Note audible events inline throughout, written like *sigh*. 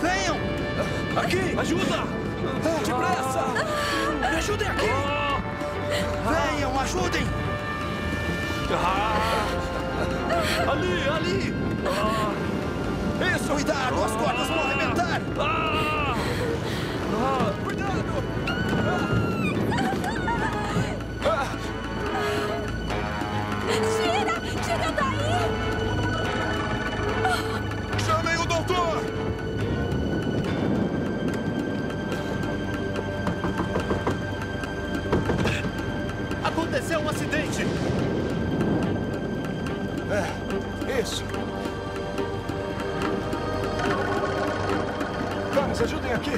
Venham! Aqui! Ajuda! Depressa! Me ajudem aqui! Venham, ajudem! Ali, ali! Isso! Cuidado, as cordas vão arrebentar! Isso. Vamos, ajudem aqui.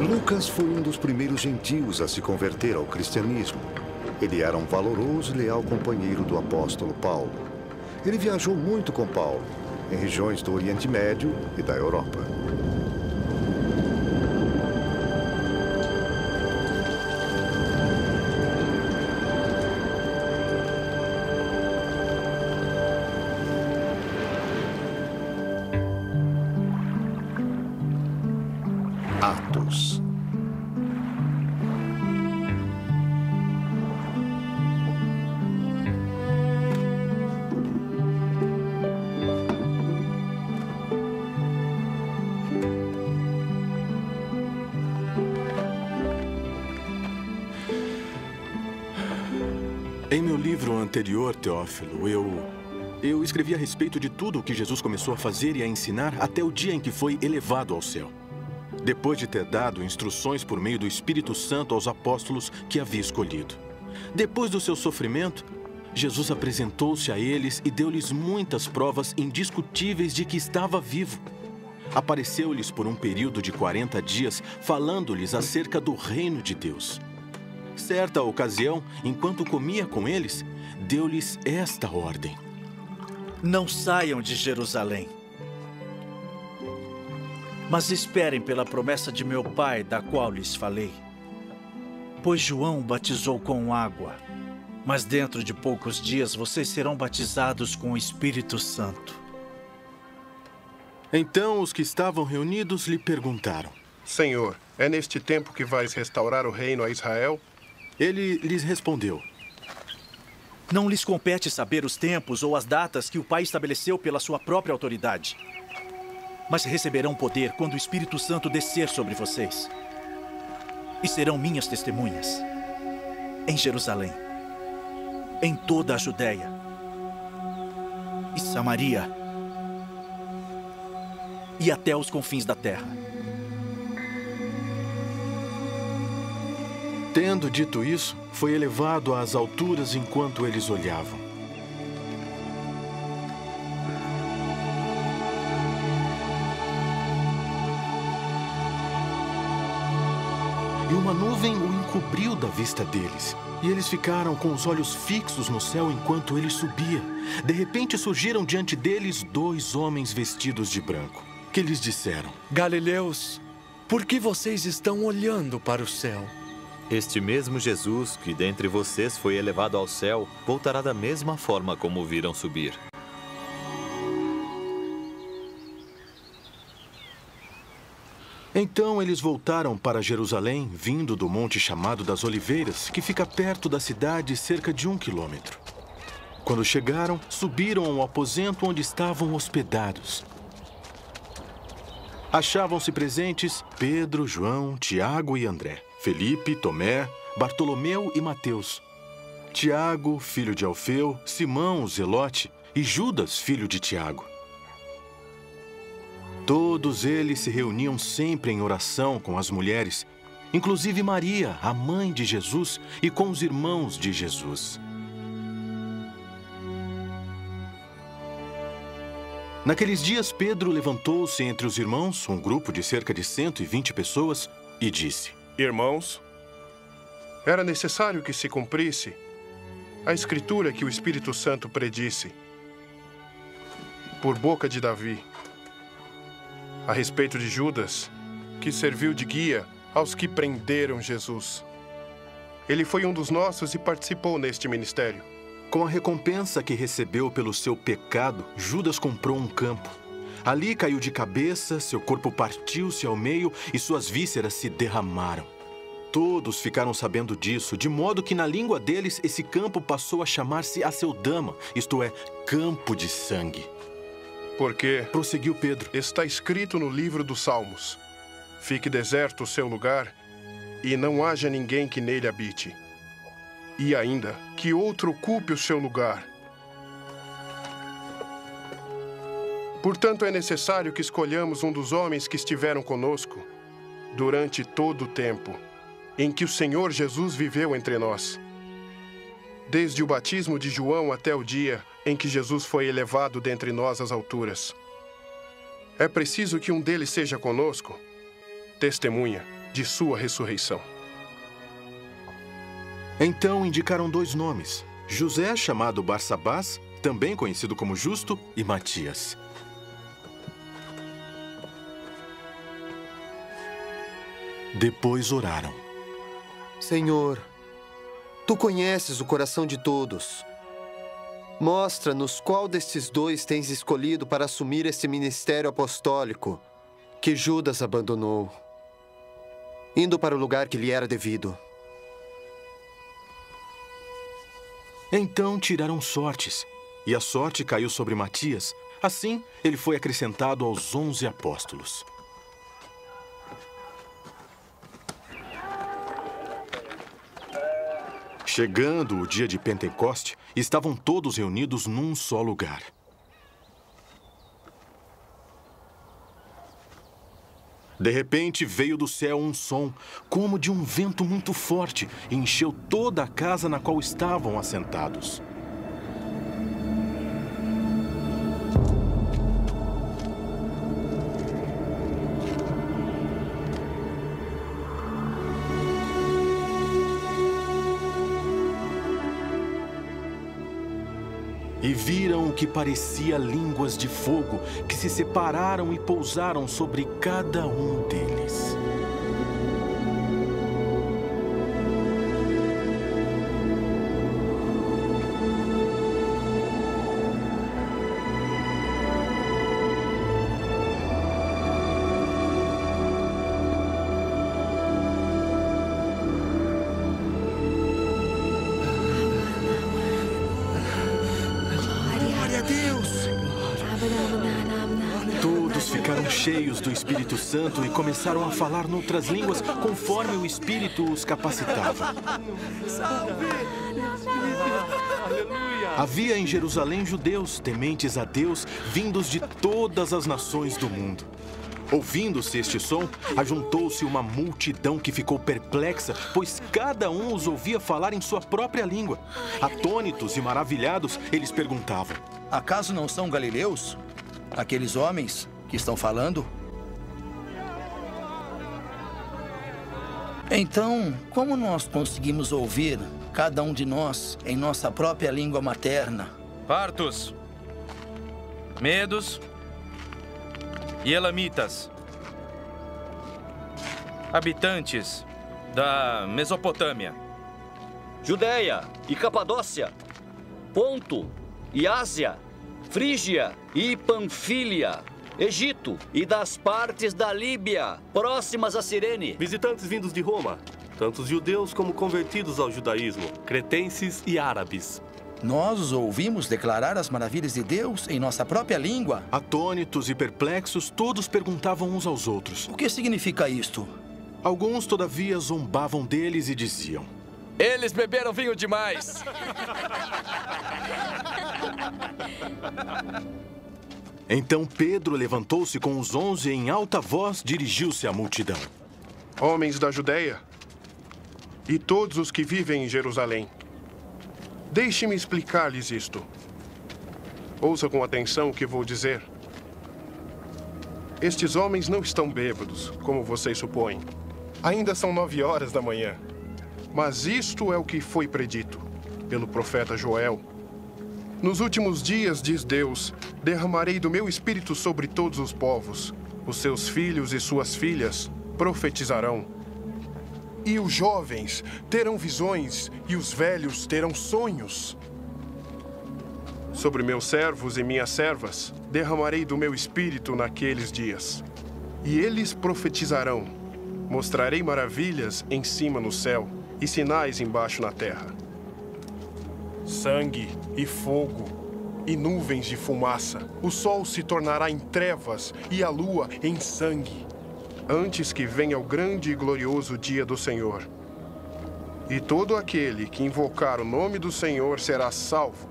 Lucas foi um dos primeiros gentios a se converter ao cristianismo. Ele era um valoroso e leal companheiro do apóstolo Paulo. Ele viajou muito com Paulo, em regiões do Oriente Médio e da Europa. Atos. Em meu livro anterior, Teófilo, eu. Eu escrevi a respeito de tudo o que Jesus começou a fazer e a ensinar até o dia em que foi elevado ao céu. Depois de ter dado instruções por meio do Espírito Santo aos apóstolos que havia escolhido. Depois do seu sofrimento, Jesus apresentou-se a eles e deu-lhes muitas provas indiscutíveis de que estava vivo. Apareceu-lhes por um período de 40 dias, falando-lhes acerca do reino de Deus. Certa ocasião, enquanto comia com eles, deu-lhes esta ordem: Não saiam de Jerusalém. Mas esperem pela promessa de meu pai, da qual lhes falei. Pois João batizou com água, mas dentro de poucos dias vocês serão batizados com o Espírito Santo. Então os que estavam reunidos lhe perguntaram. Senhor, é neste tempo que vais restaurar o reino a Israel? Ele lhes respondeu: Não lhes compete saber os tempos ou as datas que o Pai estabeleceu pela sua própria autoridade. Mas receberão poder quando o Espírito Santo descer sobre vocês. E serão minhas testemunhas. Em Jerusalém, em toda a Judéia e Samaria e até os confins da terra. Tendo dito isso, foi elevado às alturas enquanto eles olhavam. E uma nuvem o encobriu da vista deles. E eles ficaram com os olhos fixos no céu enquanto ele subia. De repente surgiram diante deles dois homens vestidos de branco, que lhes disseram: Galileus, por que vocês estão olhando para o céu? Este mesmo Jesus, que dentre vocês foi elevado ao céu, voltará da mesma forma como o viram subir. Então eles voltaram para Jerusalém, vindo do monte chamado das Oliveiras, que fica perto da cidade, cerca de um quilômetro. Quando chegaram, subiram ao aposento onde estavam hospedados. Achavam-se presentes Pedro, João, Tiago e André, Felipe, Tomé, Bartolomeu e Mateus, Tiago, filho de Alfeu, Simão, o Zelote, e Judas, filho de Tiago. Todos eles se reuniam sempre em oração com as mulheres, inclusive Maria, a mãe de Jesus, e com os irmãos de Jesus. Naqueles dias, Pedro levantou-se entre os irmãos, um grupo de cerca de 120 pessoas, e disse: Irmãos, era necessário que se cumprisse a escritura que o Espírito Santo predisse por boca de Davi a respeito de Judas, que serviu de guia aos que prenderam Jesus. Ele foi um dos nossos e participou neste ministério. Com a recompensa que recebeu pelo seu pecado, Judas comprou um campo. Ali caiu de cabeça, seu corpo partiu-se ao meio e suas vísceras se derramaram. Todos ficaram sabendo disso, de modo que na língua deles esse campo passou a chamar-se Aceldama, isto é, campo de sangue. Porque, prosseguiu Pedro, está escrito no livro dos Salmos: Fique deserto o seu lugar e não haja ninguém que nele habite. E ainda, que outro ocupe o seu lugar. Portanto, é necessário que escolhamos um dos homens que estiveram conosco durante todo o tempo em que o Senhor Jesus viveu entre nós. Desde o batismo de João até o dia em que Jesus foi elevado dentre nós às alturas. É preciso que um deles seja conosco, testemunha de sua ressurreição. Então indicaram dois nomes: José, chamado Barsabás, também conhecido como Justo, e Matias. Depois oraram. Senhor, tu conheces o coração de todos. Mostra-nos qual destes dois tens escolhido para assumir este ministério apostólico que Judas abandonou, indo para o lugar que lhe era devido. Então tiraram sortes, e a sorte caiu sobre Matias. Assim, ele foi acrescentado aos onze apóstolos. Chegando o dia de Pentecoste, estavam todos reunidos num só lugar. De repente veio do céu um som, como de um vento muito forte, e encheu toda a casa na qual estavam assentados. E viram o que parecia línguas de fogo, que se separaram e pousaram sobre cada um deles. Cheios do Espírito Santo e começaram a falar noutras línguas conforme o Espírito os capacitava. Havia em Jerusalém judeus tementes a Deus, vindos de todas as nações do mundo. Ouvindo-se este som, ajuntou-se uma multidão que ficou perplexa, pois cada um os ouvia falar em sua própria língua. Atônitos e maravilhados, eles perguntavam: Acaso não são galileus? Aqueles homens que estão falando? Então, como nós conseguimos ouvir, cada um de nós, em nossa própria língua materna? Partos, medos e elamitas, habitantes da Mesopotâmia, Judéia e Capadócia, Ponto. E Ásia, Frígia e Panfília, Egito e das partes da Líbia, próximas a Cirene. Visitantes vindos de Roma, tanto judeus como convertidos ao judaísmo, cretenses e árabes. Nós os ouvimos declarar as maravilhas de Deus em nossa própria língua. Atônitos e perplexos, todos perguntavam uns aos outros: O que significa isto? Alguns, todavia, zombavam deles e diziam: Eles beberam vinho demais. *laughs* Então Pedro levantou-se com os onze e em alta voz dirigiu-se à multidão. Homens da Judéia e todos os que vivem em Jerusalém, deixe-me explicar-lhes isto. Ouça com atenção o que vou dizer. Estes homens não estão bêbados, como vocês supõem. Ainda são nove horas da manhã. Mas isto é o que foi predito pelo profeta Joel. Nos últimos dias, diz Deus, derramarei do meu espírito sobre todos os povos. Os seus filhos e suas filhas profetizarão. E os jovens terão visões, e os velhos terão sonhos. Sobre meus servos e minhas servas derramarei do meu espírito naqueles dias. E eles profetizarão. Mostrarei maravilhas em cima no céu e sinais embaixo na terra: sangue e fogo e nuvens de fumaça. O sol se tornará em trevas e a lua em sangue antes que venha o grande e glorioso dia do Senhor. E todo aquele que invocar o nome do Senhor será salvo.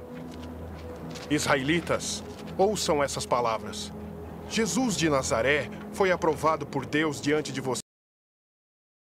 Israelitas, ouçam essas palavras. Jesus de Nazaré foi aprovado por Deus diante de vocês.